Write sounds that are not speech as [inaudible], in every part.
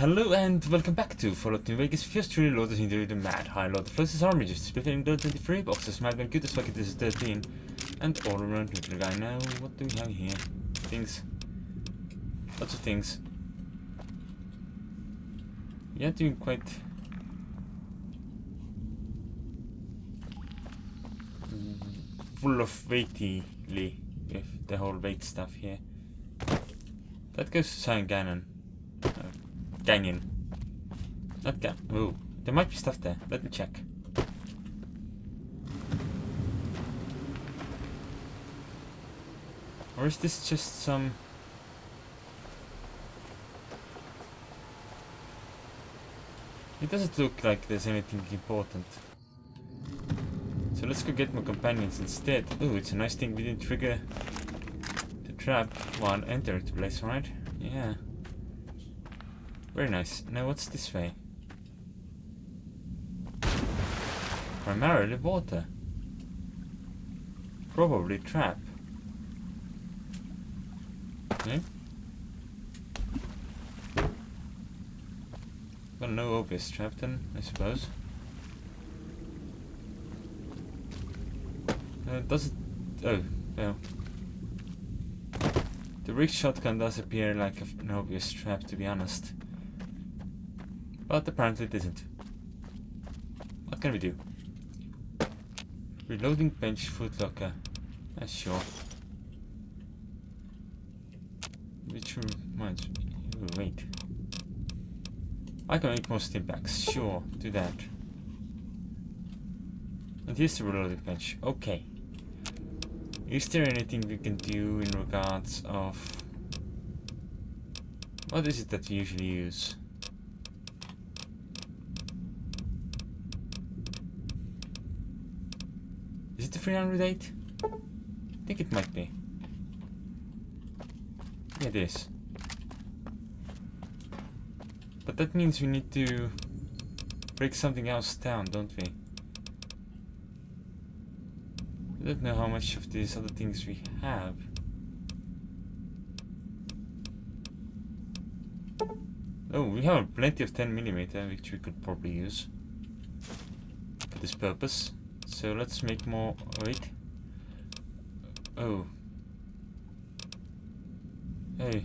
Hello and welcome back to Fallout New Vegas. First truly loaded into the Mad High Lord. The closest army just the 23 boxes. Mad good as fuck it is 13. And all around nuclear guy. Now, what do we have here? Things. Lots of things. Yeah, doing quite... Full of weightily with the whole weight stuff here. That goes to Zion Canyon. Canyon. Gan. Ooh, there might be stuff there. Let me check. Or is this just some... It doesn't look like there's anything important. So let's go get my companions instead. Ooh, it's a nice thing we didn't trigger the trap while entering the place, right? Yeah. Very nice. Now what's this way? Primarily water. Probably trap. Okay. Well, no obvious trap then, I suppose. Uh, does it... Oh, no. The rig shotgun does appear like an obvious trap, to be honest. But apparently it isn't. What can we do? Reloading bench footlocker. Uh, sure. Which reminds me. Wait. I can make more stimpaks. Sure, do that. And here's the reloading bench. Okay. Is there anything we can do in regards of... What is it that we usually use? Is it the 308? I think it might be. Yeah, it is. But that means we need to break something else down, don't we? I don't know how much of these other things we have. Oh, we have plenty of 10mm, which we could probably use for this purpose. So let's make more. Wait. Oh. Hey.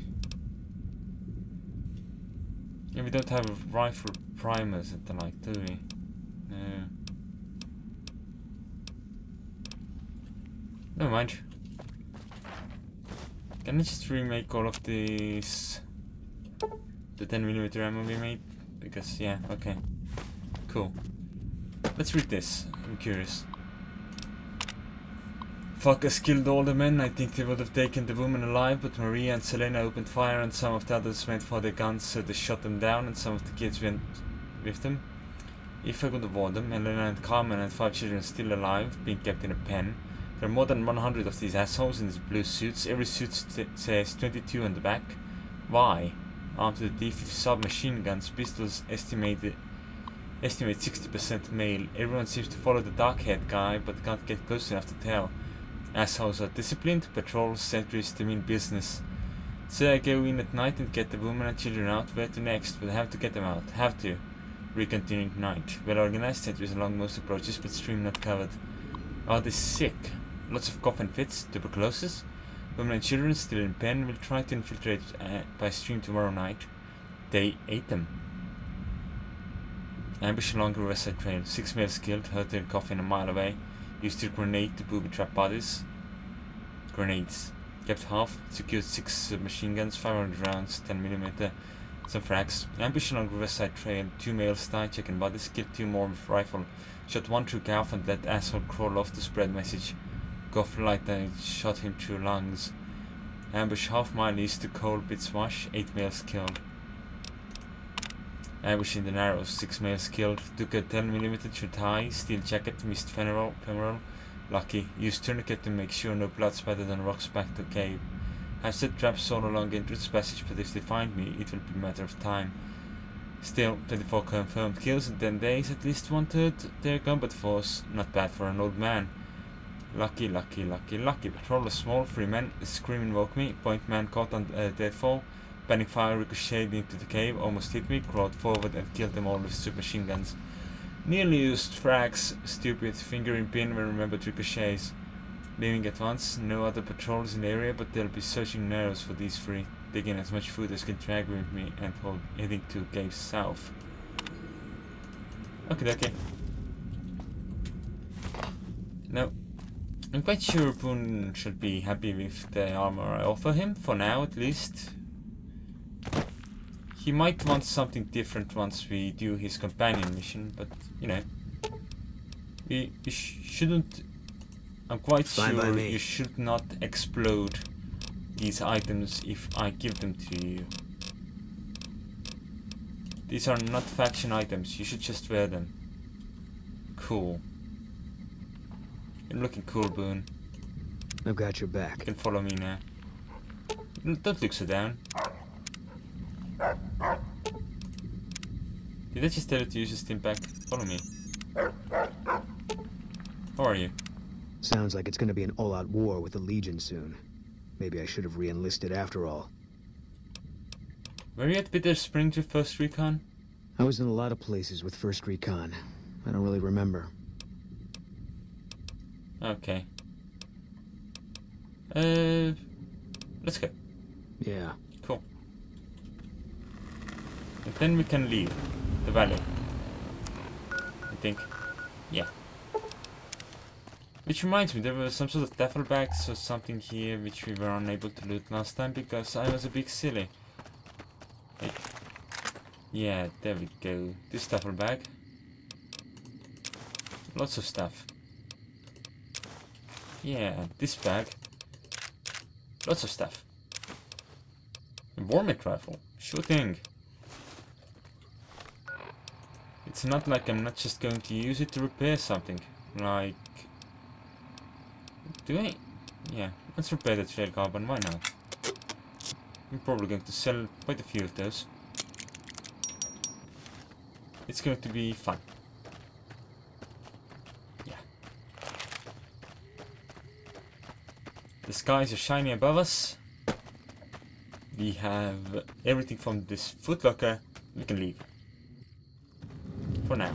Yeah, we don't have rifle primers at the like, do we? No. Never mind. Can I just remake all of these? The 10mm ammo we made? Because, yeah, okay. Cool. Let's read this. I'm curious. Has killed all the men. I think they would have taken the woman alive, but Maria and Selena opened fire and some of the others went for their guns, so they shot them down and some of the kids went with them. If I could avoid them, Elena and Carmen and five children still alive, being kept in a pen. There are more than 100 of these assholes in these blue suits. Every suit says 22 on the back. Why? Armed with D-50 submachine guns, pistols estimated Estimate 60% male. Everyone seems to follow the dark-haired guy, but can't get close enough to tell. Assholes are disciplined, patrols, sentries, they mean business. So I go in at night and get the women and children out. Where to next? I have to get them out. Have to. Recontinuing night. Well organized sentries along most approaches, but stream not covered. Are they sick? Lots of cough and fits, tuberculosis. Women and children still in pen will try to infiltrate uh, by stream tomorrow night. They ate them. Ambush along the west side trail. Six males killed, hurt in coffin a mile away. Used a grenade to booby trap bodies. Grenades. Kept half. Secured six submachine guns, 500 rounds, 10mm. Some frags. Ambush along the west side trail. Two males died, checking bodies. Killed two more with rifle. Shot one through calf and let asshole crawl off to spread message. Goff light and shot him through lungs. Ambush half mile east to Coal Pits Wash. Eight males killed. Ambush in the Narrows, 6 males killed, took a 10mm through thigh, steel jacket, missed femoral, femoral, lucky, used tourniquet to make sure no blood spattered on rocks back to cave. I've set traps all along entrance passage, but if they find me, it will be a matter of time. Still, 24 confirmed kills in 10 days, at least one third their combat force, not bad for an old man. Lucky, lucky, lucky, lucky. Patrol a small, three men, screaming woke me, point man caught on uh, deadfall, Banning fire ricocheted into the cave, almost hit me, crawled forward and killed them all with submachine guns. Nearly used frags, stupid fingering pin when remembered ricochets. Leaving at once, no other patrols in the area, but they'll be searching narrows for these three, taking as much food as can drag with me and hold, heading to cave south. Okay, okay. No. I'm quite sure Boone should be happy with the armor I offer him, for now at least. He might want something different once we do his companion mission, but, you know. We, we sh shouldn't... I'm quite Fine sure you should not explode these items if I give them to you. These are not faction items, you should just wear them. Cool. You're looking cool, Boone. I've got your back. You can follow me now. Don't look so down. Did I just tell you to use your stim pack? Follow me. How are you? Sounds like it's gonna be an all-out war with the Legion soon. Maybe I should have re-enlisted after all. Were you at Bitter Springs with First Recon? I was in a lot of places with First Recon. I don't really remember. Okay. Uh, let's go. Yeah. Cool. And then we can leave the valley. I think. Yeah. Which reminds me, there were some sort of duffel bags or something here which we were unable to loot last time because I was a big silly. Yeah, there we go. This duffel bag. Lots of stuff. Yeah, this bag. Lots of stuff. A rifle. Sure thing. It's not like I'm not just going to use it to repair something. Like... Do I? Yeah, let's repair the trail carbine, why not? I'm probably going to sell quite a few of those. It's going to be fun. Yeah. The skies are shiny above us. We have everything from this footlocker. We can leave. Now.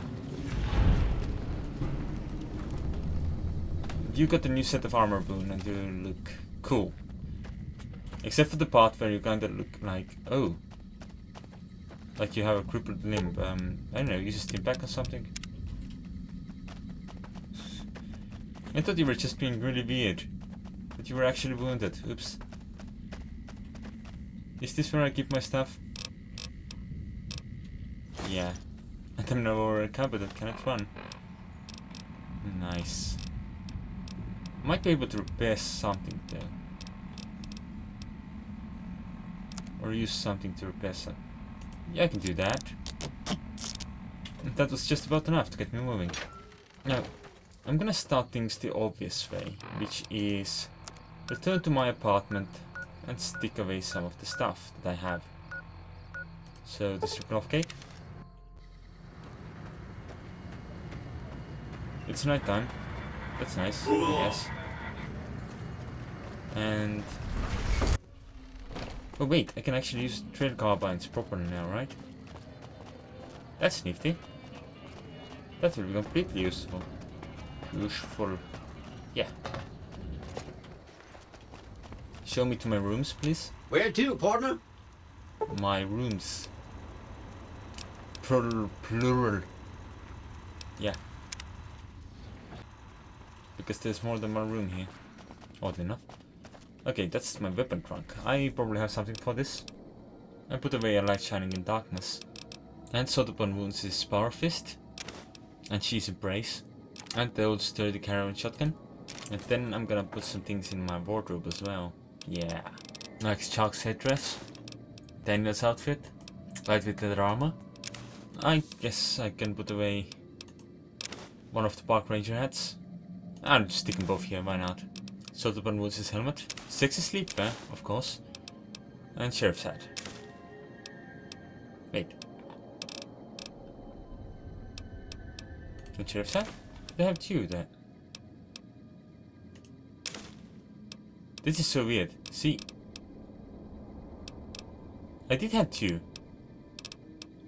You got the new set of armor Boone and you look cool. Except for the part where you kinda look like, oh. Like you have a crippled limb. Um, I don't know, use a stim pack or something. I thought you were just being really weird. But you were actually wounded. Oops. Is this where I keep my stuff? Yeah. Now over a cupboard that cannot run. Nice. Might be able to repair something there. Or use something to repair some. Yeah, I can do that. And that was just about enough to get me moving. Now, I'm gonna start things the obvious way, which is return to my apartment and stick away some of the stuff that I have. So this off cake. It's nighttime. That's nice, yes. And Oh wait, I can actually use trail carbines properly now, right? That's nifty. That will be completely useful. Useful. Yeah. Show me to my rooms, please. Where to, partner? My rooms. Plural. Plural. Yeah. Because there's more than one room here. Oddly enough. Okay, that's my weapon trunk. I probably have something for this. I put away a light shining in darkness. And Salt-Upon-Wounds is power fist. And she's embrace. And the old sturdy caravan shotgun. And then I'm gonna put some things in my wardrobe as well. Yeah. Like Chuck's headdress. Daniel's outfit. Light with leather armor. I guess I can put away one of the Park Ranger hats. I'll stick them both here, why not? Salt-Upon-Wounds' helmet. Sexy sleepwear, eh, of course. And Sheriff's hat. Wait. And Sheriff's hat? They have two there. This is so weird. See? I did have two.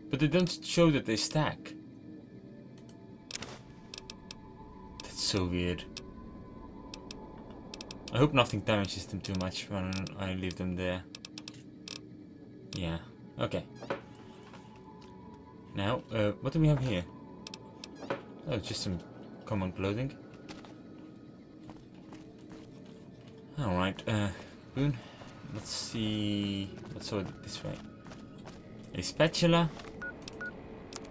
But they don't show that they stack. So weird. I hope nothing damages them too much when I leave them there. Yeah, okay. Now, uh, what do we have here? Oh, just some common clothing. Alright, uh, Boone, let's see... Let's go this way. A spatula.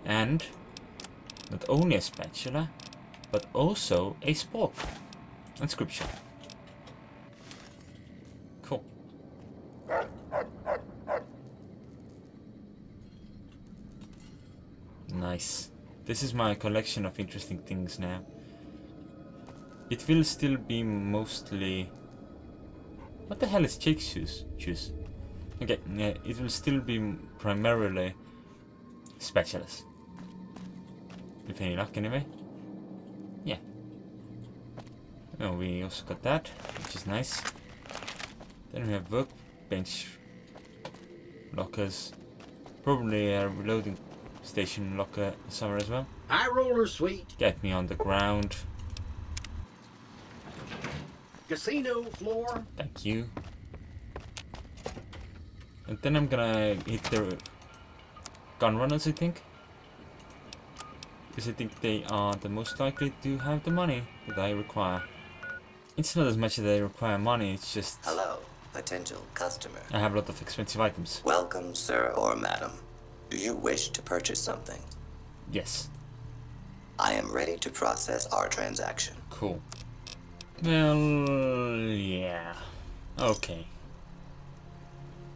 And not only a spatula, but also a spork. Inscription. Cool. Nice. This is my collection of interesting things now. It will still be mostly... What the hell is Jake's shoes? Shoes. Okay, yeah, it will still be primarily specialist. With any luck anyway. Yeah. Oh, we also got that, which is nice. Then we have workbench lockers. Probably a reloading station locker somewhere as well. High roller suite, Get me on the ground. casino floor, Thank you. And then I'm gonna hit the gun runners, I think. Because I think they are the most likely to have the money that I require. It's not as much that they require money, it's just Hello, potential customer. I have a lot of expensive items. Welcome, sir or madam. Do you wish to purchase something? Yes, I am ready to process our transaction. cool. Well, yeah. Okay.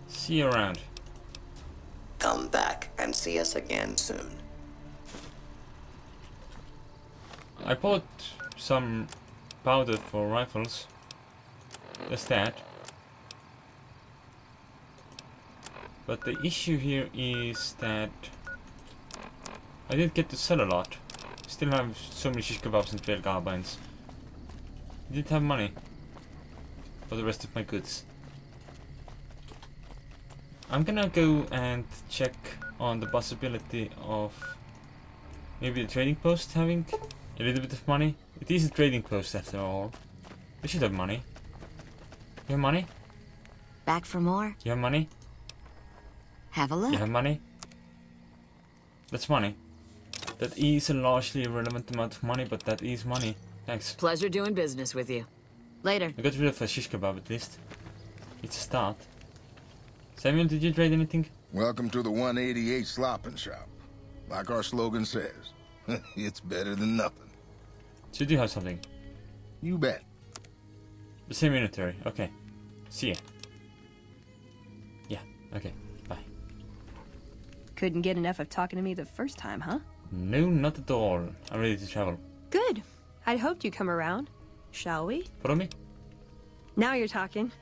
See you around. Come back and see us again soon. I bought some powder for rifles. That's that. But the issue here is that I didn't get to sell a lot. Still have so many shish kebabs and trail carbines. Didn't have money for the rest of my goods. I'm gonna go and check on the possibility of maybe the trading post having a little bit of money. It is a trading post after all. We should have money. You have money? Back for more? You have money? Have a look. You have money? That's money. That is a largely irrelevant amount of money, but that is money. Thanks. Pleasure doing business with you. Later. I got rid of a shish kebab at least. It's a start. Samuel, did you trade anything? Welcome to the 188 Slop-n-Shop. Like our slogan says, [laughs] it's better than nothing. So you do have something. You bet. The same unitary. Okay. See ya. Yeah, okay. Bye. Couldn't get enough of talking to me the first time, huh? No, not at all. I'm ready to travel. Good. I'd hoped you'd come around. Shall we? Follow me? Now you're talking.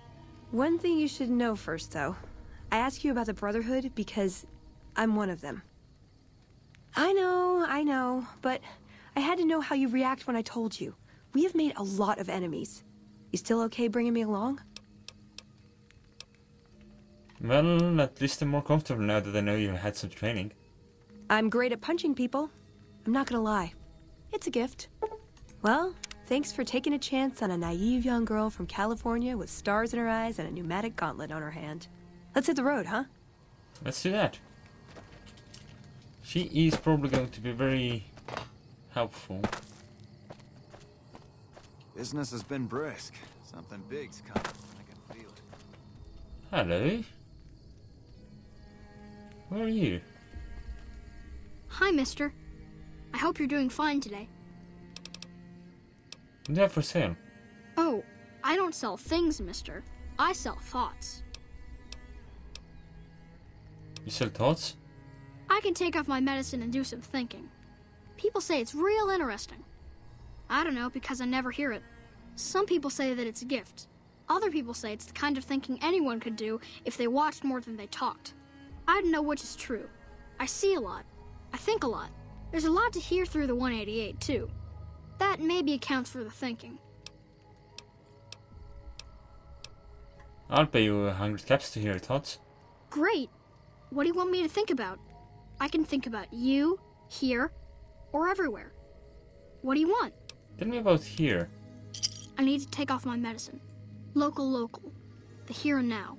One thing you should know first, though. I ask you about the Brotherhood because I'm one of them. I know, I know, but I had to know how you react when I told you. We have made a lot of enemies. You still okay bringing me along? Well, at least I'm more comfortable now that I know you had some training. I'm great at punching people. I'm not gonna lie. It's a gift. Well, thanks for taking a chance on a naive young girl from California with stars in her eyes and a pneumatic gauntlet on her hand. Let's hit the road, huh? Let's do that. She is probably going to be very helpful. Business has been brisk. Something big's coming. I can feel it. Hello. Where are you? Hi, mister. I hope you're doing fine today. What do you have for sale? Oh, I don't sell things, mister. I sell thoughts. You sell thoughts? I can take off my medicine and do some thinking. People say it's real interesting. I don't know because I never hear it. Some people say that it's a gift. Other people say it's the kind of thinking anyone could do if they watched more than they talked. I don't know which is true. I see a lot. I think a lot. There's a lot to hear through the 188, too. That maybe accounts for the thinking. I'll pay you uh, a hundred caps to hear your thoughts. Great. What do you want me to think about? I can think about you, here, or everywhere. What do you want? Tell me about here. I need to take off my medicine. Local, local. The here and now.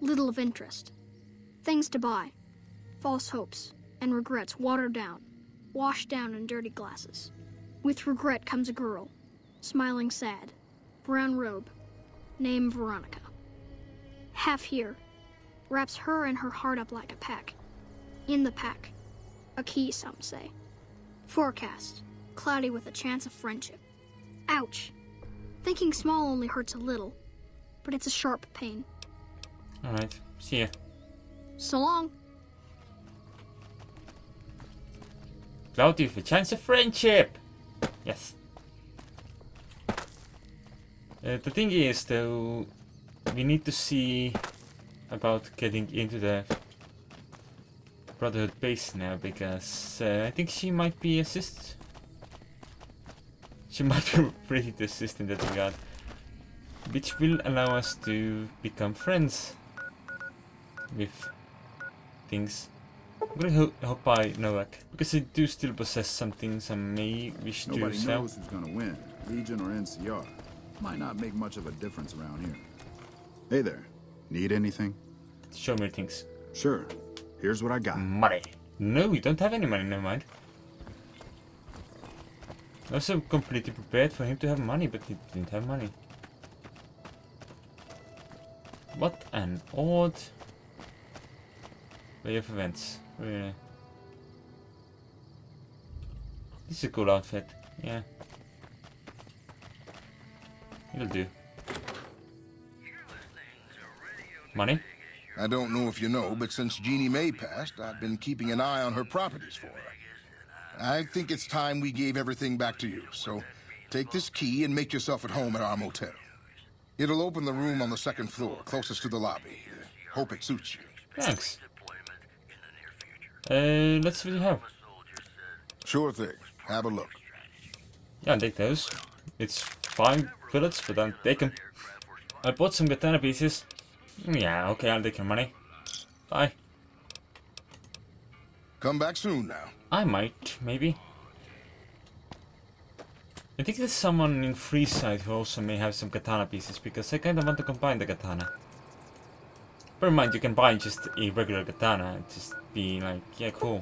Little of interest. Things to buy. False hopes and regrets watered down, washed down in dirty glasses. With regret comes a girl, smiling sad, brown robe, name Veronica. Half here, wraps her and her heart up like a pack. In the pack, a key, some say. Forecast, cloudy with a chance of friendship. Ouch. Thinking small only hurts a little, but it's a sharp pain. Alright, see ya. So long. Cloudy with a chance of friendship! Yes. Uh, the thing is, though, we need to see about getting into the Brotherhood base now, because uh, I think she might be assist. She [laughs] might be ready to assist in that regard. Which will allow us to become friends with things. I'm gonna ho hope by Novac, because I do still possess some things I may wish to Nobody sell. knows who's gonna win, Legion or NCR. Might not make much of a difference around here. Hey there, need anything? Show me things. Sure. Here's what I got. Money. No, we don't have any money, never mind. I was so completely prepared for him to have money, but he didn't have money. What an odd way of events. Really. This is a cool outfit. Yeah. It'll do. Money? I don't know if you know, but since Jeannie May passed, I've been keeping an eye on her properties for her. I think it's time we gave everything back to you, so take this key and make yourself at home at our motel. It'll open the room on the second floor, closest to the lobby. Hope it suits you. Thanks. Uh, let's see what you have. Sure thing. Have a look. Yeah, I'll take those. It's five bullets, but I'll take them. I bought some katana pieces. Yeah, okay, I'll take your money. Bye. Come back soon now. I might, maybe. I think there's someone in Freeside who also may have some katana pieces, because I kinda want to combine the katana. Bear in mind, you can buy just a regular katana and just be like, yeah, cool.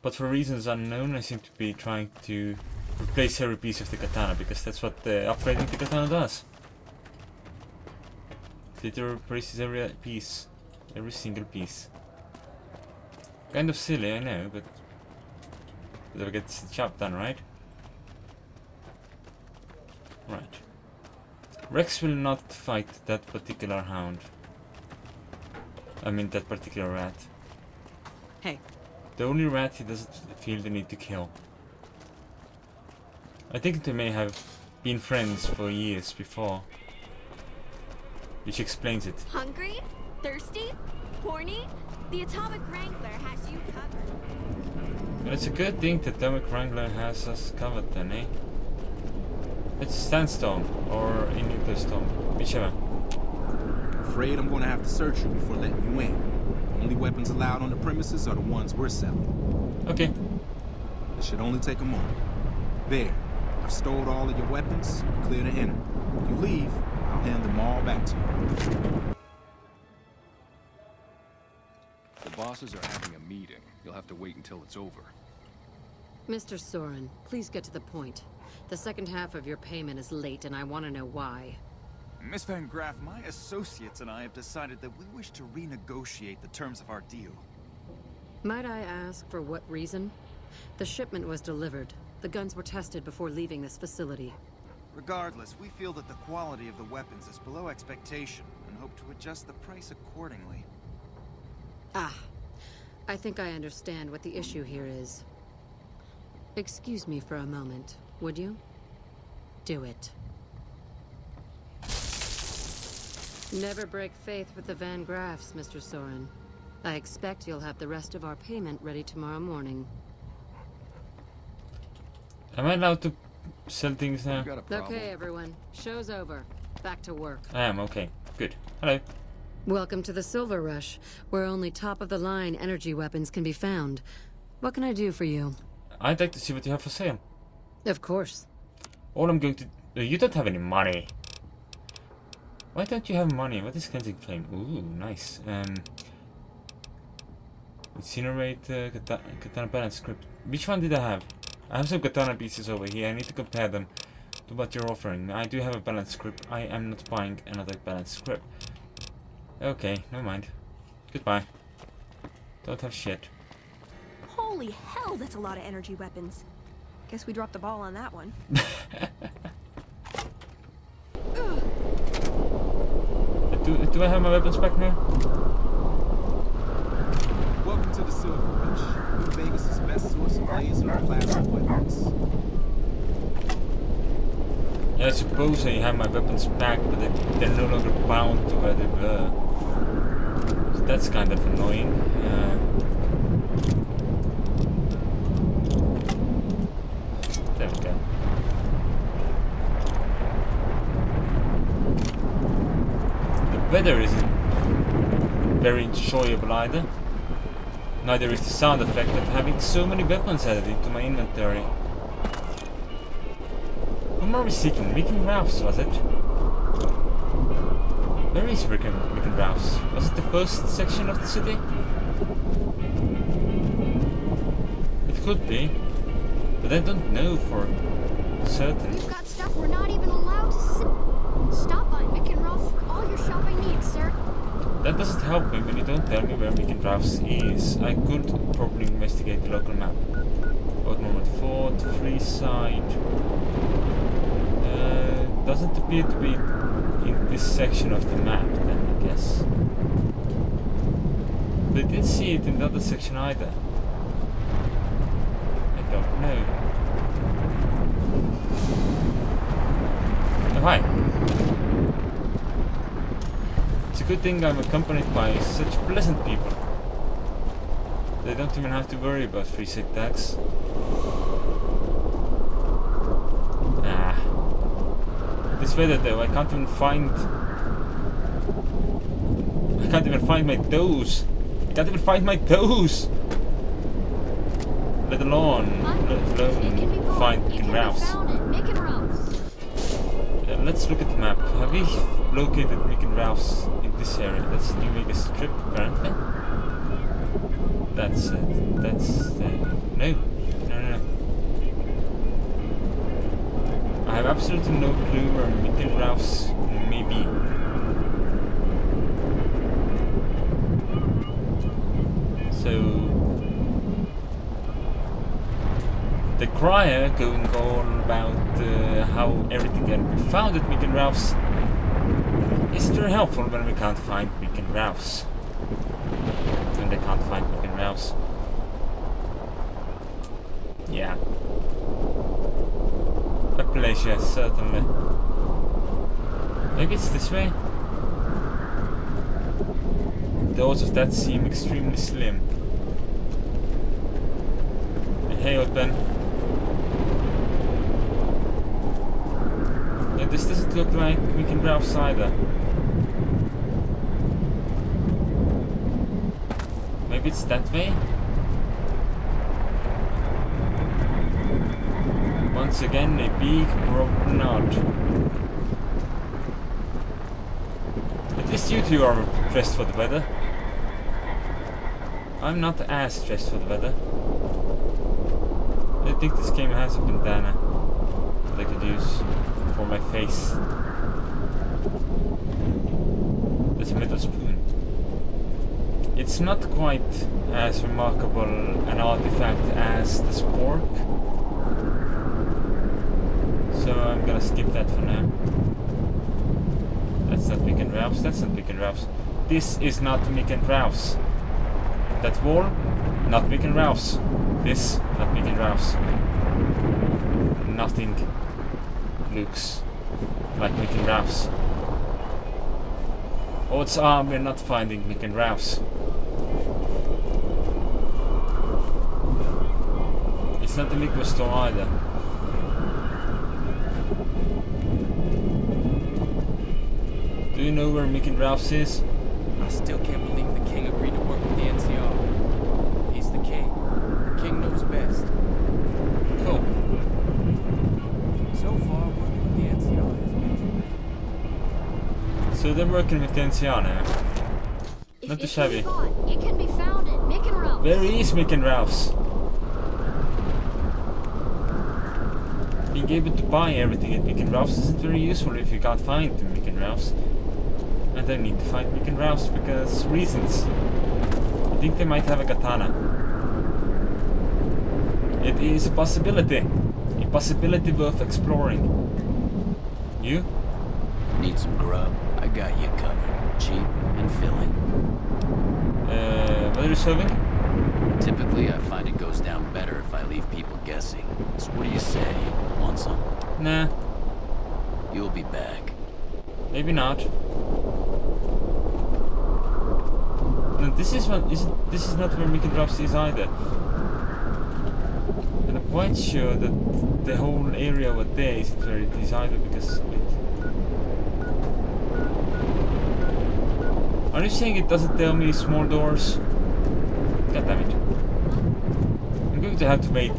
But for reasons unknown, I seem to be trying to replace every piece of the katana, because that's what the upgrading the katana does. It replaces every piece. Every single piece. Kind of silly, I know, but... Whatever gets the job done, right? Right. Rex will not fight that particular hound. I mean that particular rat. Hey. The only rat he doesn't feel the need to kill. I think they may have been friends for years before. Which explains it. Hungry? Thirsty? Horny? The Atomic Wrangler has you covered. Well, it's a good thing the Atomic Wrangler has us covered then, eh? It's sandstone or a Nuclear Storm, whichever. Afraid I'm gonna have to search you before letting you in. Only weapons allowed on the premises are the ones we're selling. Okay. It should only take a moment. There. I've stored all of your weapons. Clear to enter. When you leave, I'll hand them all back to you. The bosses are having a meeting. You'll have to wait until it's over. Mr. Soren, please get to the point. The second half of your payment is late, and I want to know why. Miss Van Graff, my associates and I have decided that we wish to renegotiate the terms of our deal. Might I ask for what reason? The shipment was delivered. The guns were tested before leaving this facility. Regardless, we feel that the quality of the weapons is below expectation and hope to adjust the price accordingly. Ah, I think I understand what the issue here is. Excuse me for a moment, would you? Do it. Never break faith with the Van Graffs, Mr. Soren. I expect you'll have the rest of our payment ready tomorrow morning. Am I allowed to sell things now? Okay, everyone. Show's over. Back to work. I am, okay. Good. Hello. Welcome to the Silver Rush, where only top-of-the-line energy weapons can be found. What can I do for you? I'd like to see what you have for sale. Of course. All I'm going to... Uh, you don't have any money. Why don't you have money? What is cleansing flame? Ooh, nice. Um, incinerate, uh, katana, katana balance script. Which one did I have? I have some katana pieces over here. I need to compare them to what you're offering. I do have a balance script. I am not buying another balance script. Okay, never mind. Goodbye. Don't have shit. Holy hell, that's a lot of energy weapons. Guess we dropped the ball on that one. [laughs] do, do I have my weapons back now? The Silver Rush, New Vegas' best source of laser and plasma weapons. Yeah, I suppose I have my weapons back, but they, they're no longer bound to where they were. So that's kind of annoying. Uh, there we go. The weather isn't very enjoyable either. Neither is the sound effect of having so many weapons added into my inventory. Whom are we seeking? Ricken Ralph's, was it? Where is Ricken, Ricken Ralph's? Was it the first section of the city? It could be, but I don't know for certain. We've got stuff we're not even allowed to see. Stop by and Ralph for all your shopping needs. That doesn't help me when you don't tell me where Ricken Ralph's is. I could probably investigate the local map. Outnormand Fort, Freeside. Uh, doesn't appear to be in this section of the map then, I guess. They didn't see it in the other section either. I don't know. Oh, hi. It's a good thing I'm accompanied by such pleasant people. They don't even have to worry about free sick tax. Ah. This weather though, I can't even find... I can't even find my toes. I can't even find my toes! Let alone, let alone find Mick and Ralph's. Found it, Mick and Ralph's. Uh, let's look at the map. Have we located Mick and Ralph's this area? That's New Vegas Strip, apparently. That's it. That's the... No. No, no, no. I have absolutely no clue where Mick Ralph's may be. So... The crier going on about uh, how everything can be found at Mick Ralph's is very helpful when we can't find and Ralph's. When they can't find and Ralph's. Yeah. A pleasure, certainly. Maybe it's this way? Odds of that seem extremely slim. Hey, old Ben. Yeah, this doesn't look like we can browse either. It's that way? Once again, a big broken nod. At least you two are dressed for the weather. I'm not as stressed for the weather. I think this game has a bandana that I could use for my face. There's a metal spoon. It's not quite as remarkable an artifact as the spork. So I'm gonna skip that for now. That's not Mick and Ralph's, that's not Mick and Ralph's. This is not Mick and Ralph's. That wall, not Mick and Ralph's. This, not Mick and Ralph's. Nothing looks like Mick and Ralph's. Odds are we're not finding Mick and Ralph's. It's not the liquor store either. Do you know where Mick and Ralph's is? I still can't believe the king agreed to work with the NCR. He's the king. The king knows best. Cool. So far, working with the NCR has been So they're working with the NCR now. Not too It can be shabby. bought. It can be found at Mick and Ralph. Where is Mick and Ralph's? Being able to buy everything at Mick and Ralph's isn't very useful if you can't find the Mick and Ralph's. And I need to find Mick and Ralph's because reasons. I think they might have a katana. It is a possibility. A possibility worth exploring. You? Need some grub? I got you covered. Cheap and filling. Uh, what are you serving? Typically, I find it goes down better if I leave people guessing. So what do you say? Want some? Nah, You'll be back. maybe not. No, this is one. Is this is not where Mickey Drops is either. And I'm quite sure that the whole area over there isn't where it is either because. Wait. Are you saying it doesn't tell me small doors? God damn it. Going to have to wait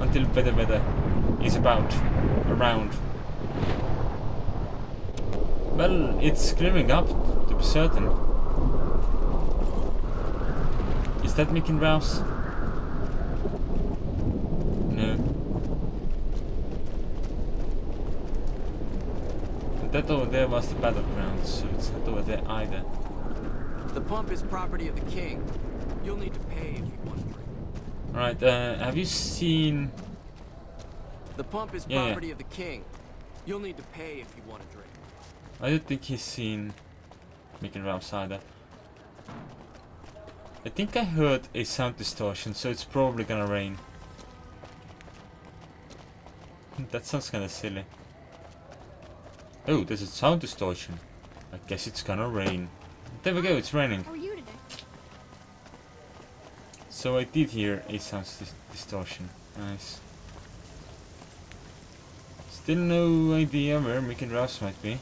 until better weather is about around. Well, it's clearing up, to be certain. Is that Mickey Rouse? No. That over there was the battleground, so it's not over there either. The pump is property of the king. You'll need to pay if you want to drink. Alright, uh, have you seen... The pump is Yeah, yeah. property of the king. You'll need to pay if you want to drink. I don't think he's seen Mickey Rouse either. I think I heard a sound distortion, so it's probably gonna rain. That sounds kinda silly. Oh, there's a sound distortion. I guess it's gonna rain. There we go, it's raining. So I did hear a sound dis distortion. Nice. Still no idea where Mickey Rouse might be.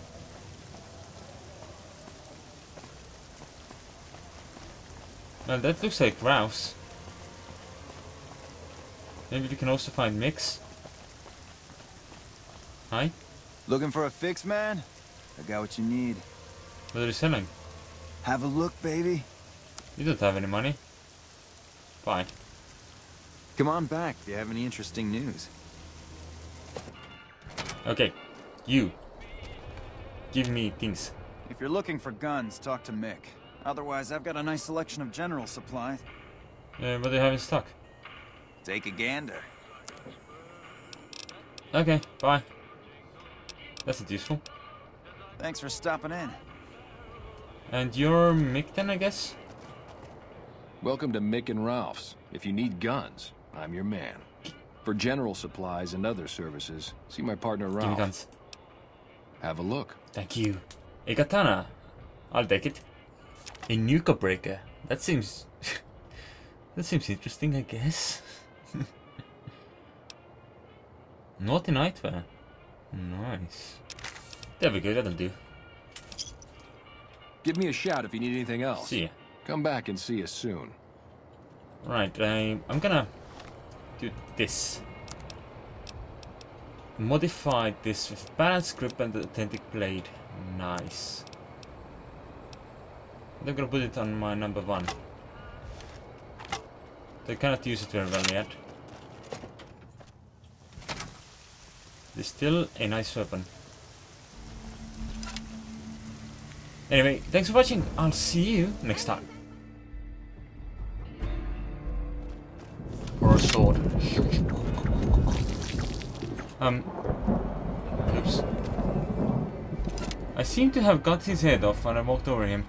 Well, that looks like Rouse. Maybe we can also find Mix. Hi, Looking for a fix, man? I got what you need. what are you selling? Have a look, baby. You don't have any money. Bye. Come on back if you have any interesting news. Okay, you. Give me things. If you're looking for guns, talk to Mick. Otherwise, I've got a nice selection of general supplies. Yeah, what do you have in stock? Take a gander. Okay, bye. That's not useful. Thanks for stopping in. And you're Mick then, I guess? Welcome to Mick and Ralph's. If you need guns, I'm your man. For general supplies and other services, see my partner Ralph. Give me guns. Have a look. Thank you. A katana. I'll take it. A nuka breaker. That seems... [laughs] that seems interesting, I guess. Naughty nightwear. Nice. There we go, that'll do. Give me a shout if you need anything else. See ya. Come back and see us soon. Right, I, I'm gonna do this. Modify this with balance grip and the authentic blade. Nice. I'm gonna put it on my number one. I cannot use it very well yet. It's still a nice weapon. Anyway, thanks for watching. I'll see you next time. Um. Oops. I seem to have got his head off when I walked over him.